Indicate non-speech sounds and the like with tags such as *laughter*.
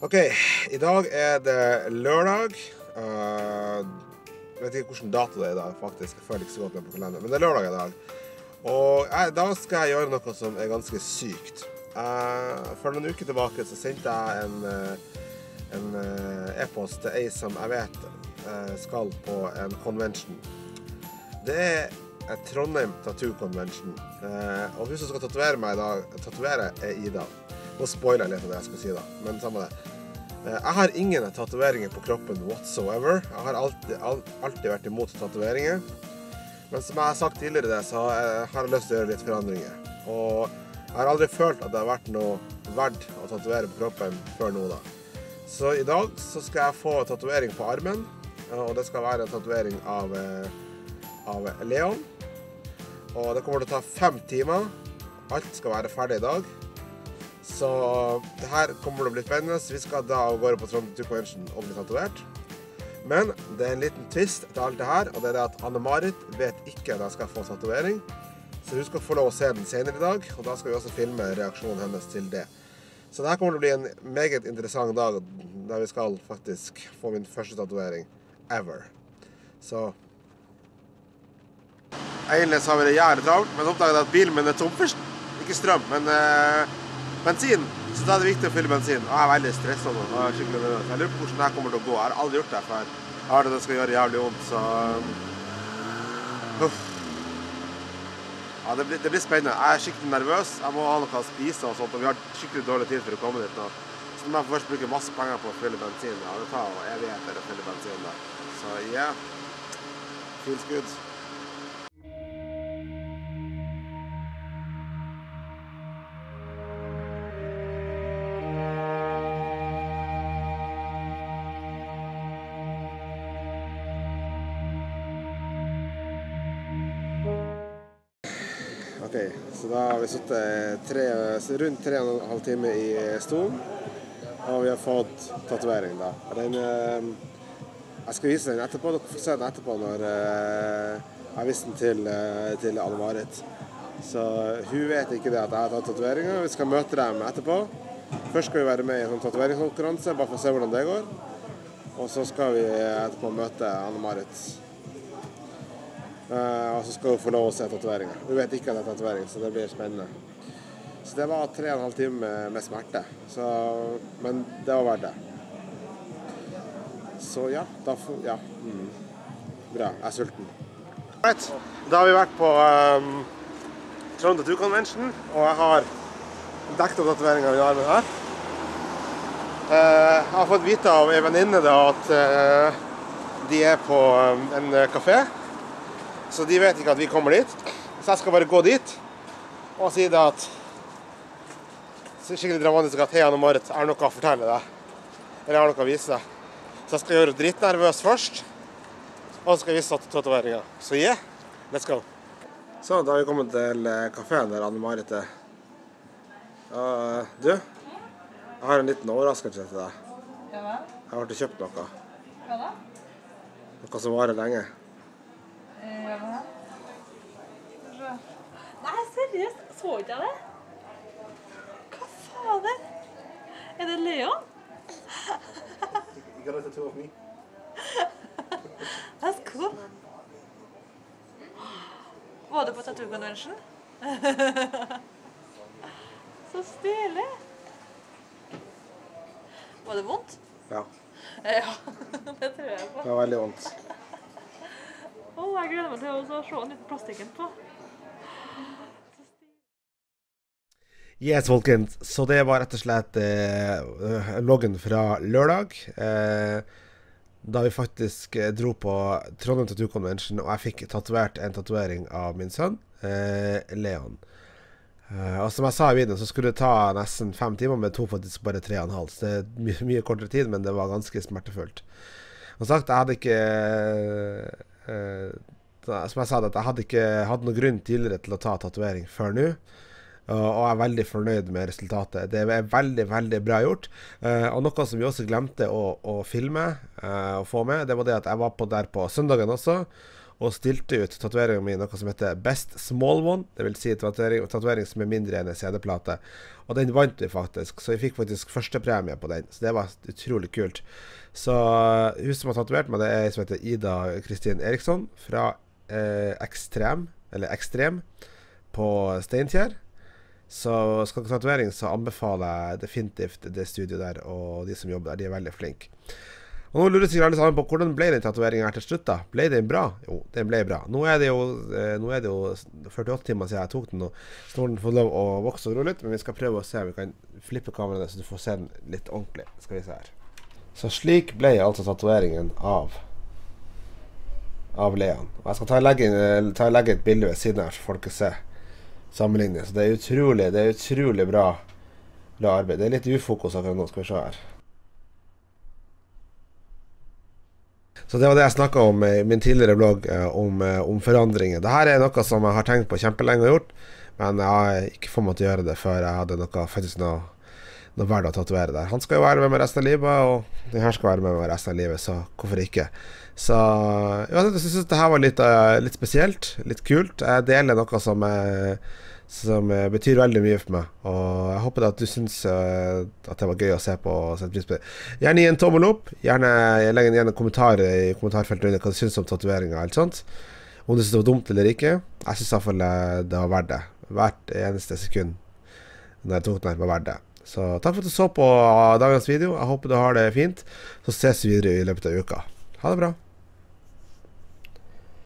OK, i dag er det lørdag. Uh, jeg vet ikke hvilken dato det er i dag, faktisk. Jeg føler ikke så godt med på kalenderen. Men det er lørdag i dag. Og jeg, da skal jeg gjøre noe som er ganske sykt. Uh, for noen uker tilbake så sendte jeg en, en e-post til ei som jeg vet skal på en convention. Det er Trondheim Tattoo Convention. og hun som skal tatovere meg i dag, tatovere, er Ida. Nå spoiler jeg litt av det jeg skal si, da, men samme det. Eh, jeg har ingen tatoveringer på kroppen whatsoever. Jeg har alltid, alltid vært imot tatoveringer. Men som jeg har sagt tidligere, det, så har jeg lyst til å gjøre litt forandringer. Og jeg har aldri følt at det har vært noe verdt å tatovere på kroppen før nå, da. Så i dag så skal jeg få tatovering på armen. Og det skal være en tatovering av, eh, av Leon. Og det kommer til å ta fem timer. Alt skal være ferdig i dag. Så det her kommer til å bli spennende. Vi skal da av gårde på Trondheim Convention og bli tatovert. Men det er en liten twist til alt det her, og det er at Anne-Marit vet ikke at jeg skal få tatovering. Så hun skal få lov å se den senere i dag, og da skal vi også filme reaksjonen hennes til det. Så det her kommer til å bli en meget interessant dag der vi skal faktisk få min første tatovering ever. Så Egentlig så har vi det jævlig travelt, men oppdaget at bilen min er tom først. Ikke strøm, men eh, bensin. Så da er det viktig å fylle bensin. Jeg er veldig stressa nå. Jeg, jeg lurer på hvordan det kommer til å gå. Jeg har aldri gjort det før. Jeg har det det skal gjøre jævlig vondt, så Uff. Ja, det blir, det blir, spennende. Jeg er skikkelig nervøs. Jeg må ha noe å spise og sånt, og vi har skikkelig dårlig tid for å komme dit nå. Så nå må jeg først bruke masse penger på å fylle bensin. Ja, det tar evigheter å fylle bensin der. Så yeah. Feels good. OK, så da har vi sittet tre, rundt tre og en halv time i stolen. Og vi har fått tatovering, da. Den, eh, jeg skal vise den etterpå. Dere får se den etterpå når eh, jeg viser den til, eh, til Anne-Marit. Så hun vet ikke det at jeg har tatt tatoveringer. Vi skal møte dem etterpå. Først skal vi være med i en sånn tatoveringskonkurranse, bare for å se hvordan det går. Og så skal vi etterpå møte Anne-Marit. Uh, og så skal hun få lov å se tatoveringa. Hun vet ikke at det er tatovering, så det blir spennende. Så det var tre og en halv time med smerte. Så, men det var verdt det. Så ja, da får Ja. Mm. Bra. Jeg er sulten. Right. Da har vi vært på um, Trondheim Tattoo Convention, og jeg har dekket opp tatoveringa i armen her. Uh, jeg har fått vite av ei venninne at uh, de er på um, en kafé. Så de vet ikke at vi kommer dit. Så jeg skal bare gå dit og si det at Skikkelig dramatisk at Hei, Anne Marit, har noe å fortelle deg. Eller har noe å vise deg. Så jeg skal gjøre dritnervøs først. Og så skal jeg vise tatoveringa. Så yeah, let's go. Så da har vi kommet til kafeen der Anne Marit er. Uh, du, jeg har en liten overraskelse til deg. Jeg har vært kjøpt noe. Hva da? Noe som varer lenge. Ja? Nei, seriøst, så ikke jeg det? Hva fader? Er det Leon? You got tattoo of me? That's cool. Var du på Tattoo Convention? *laughs* Så stilig. Var det vondt? Ja. Ja, *laughs* det tror jeg på. Det var veldig vondt. Å, jeg gleder meg til å se den uten plastikken på. Yes, folkens. Så det var rett og slett eh, loggen fra lørdag. Eh, da vi faktisk eh, dro på Trondheim Tattoo Convention, og jeg fikk tatovert en tatovering av min sønn, eh, Leon. Eh, og som jeg sa i videoen, så skulle det ta nesten fem timer, men det tok faktisk bare tre og en halv. Så det er mye, mye kortere tid, men det var ganske smertefullt. Som sagt, jeg hadde ikke Som jeg sa, at jeg hadde ikke hatt noen grunn tidligere til å ta tatovering før nå. Uh, og jeg er veldig fornøyd med resultatet. Det er veldig veldig bra gjort. Uh, og noe som vi også glemte å, å filme og få med, det var det at jeg var på der på søndagen også. Og stilte ut tatoveringa mi noe som heter Best Small One. Det vil si tatovering som er mindre enn en CD-plate. Og den vant vi faktisk, så vi fikk faktisk førstepremie på den. Så det var utrolig kult. Så uh, hun som har tatovert meg, det er ei som heter Ida Kristin Eriksson fra eh, Ekstrem, eller Ekstrem, på Steinkjer. Så skal du ha tatovering, så anbefaler jeg definitivt det studioet der, og de som jobber der. De er veldig flinke. Og Nå lurer sikkert alle sammen på hvordan ble den tatoveringa her til slutt, da? Ble den bra? Jo, den ble bra. Nå er det jo, eh, er det jo 48 timer siden jeg tok den, og så må den få lov å vokse og gro litt. Men vi skal prøve å se om vi kan flippe kameraet så du får se den litt ordentlig. Skal vi se her. Så slik ble altså tatoveringen av av Leon. Og jeg skal ta og legge, og legge et bilde ved siden her, så folk kan se sammenligningen. Så det er utrolig, det er utrolig bra, bra arbeid. Det er litt ufokus akkurat nå. Skal vi se her. Så det var det jeg snakka om i min tidligere blogg, eh, om, eh, om forandringer. Dette er noe som jeg har tenkt på kjempelenge og gjort, men jeg har ikke fått meg til å gjøre det før jeg hadde noe, faktisk noe, noe verdt å tatovere der. Han skal jo være med meg resten av livet, og den skal være med meg resten av livet, så hvorfor ikke? Så jeg syns det her var litt, eh, litt spesielt, litt kult. Jeg deler noe som eh, som eh, betyr veldig mye for meg. Og jeg håper at du syns eh, at det var gøy å se på og sette pris på det. Gjerne gi en tommel opp. Gjerne legg igjen en kommentar i kommentarfeltet under hva du syns om tatoveringa. Om du syns det var dumt eller ikke. Jeg syns iallfall eh, det var verdt det. Hvert eneste sekund når jeg tok den var verdt det. Så takk for at du så på dagens video. Jeg håper du har det fint. Så ses vi videre i løpet av uka. Ha det bra.